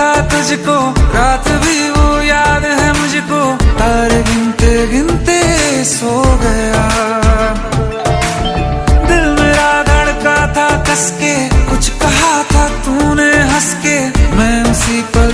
तुझको। रात भी वो याद है मुझको। तारे गिनते गिनते सो गया। दिल मेरा धड़का था कसके। कुछ कहा था तूने हंस के मैं उसी पल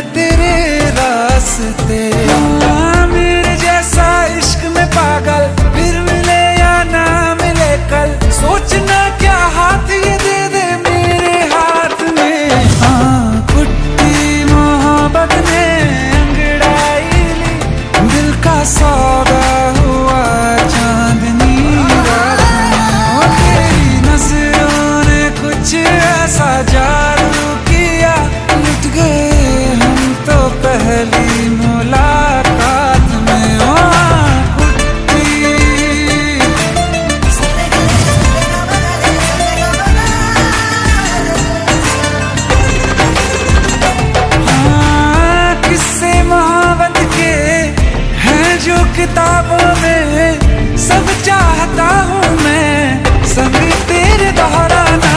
किताबों में सब चाहता हूँ मैं। सब तेरे दोहराना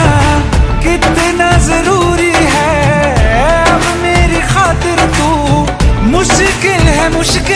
कितना ज़रूरी है। अब मेरी खातिर तू मुश्किल है, मुश्किल